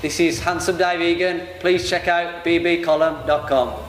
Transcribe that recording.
This is Handsome Dave Egan. Please check out bbcolumn.com.